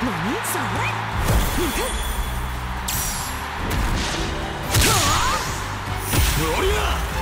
何それおりゃ